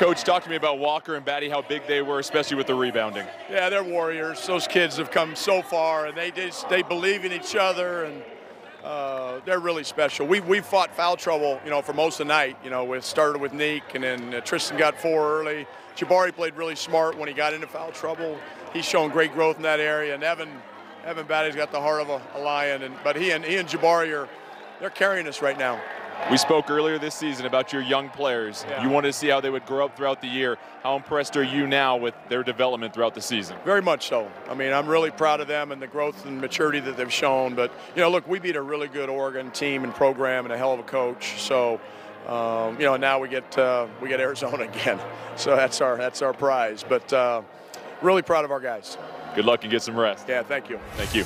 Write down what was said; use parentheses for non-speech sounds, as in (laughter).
Coach, talk to me about Walker and Battey, how big they were, especially with the rebounding. Yeah, they're warriors. Those kids have come so far, and they just they believe in each other, and uh, they're really special. We we fought foul trouble, you know, for most of the night. You know, we started with Nique, and then uh, Tristan got four early. Jabari played really smart when he got into foul trouble. He's shown great growth in that area, and Evan Evan Battey's got the heart of a, a lion, and but he and he and Jabari are they're carrying us right now. We spoke earlier this season about your young players. Yeah. You wanted to see how they would grow up throughout the year. How impressed are you now with their development throughout the season? Very much so. I mean, I'm really proud of them and the growth and maturity that they've shown. But you know, look, we beat a really good Oregon team and program and a hell of a coach. So, um, you know, now we get uh, we get Arizona (laughs) again. So that's our that's our prize. But uh, really proud of our guys. Good luck and get some rest. Yeah, thank you. Thank you.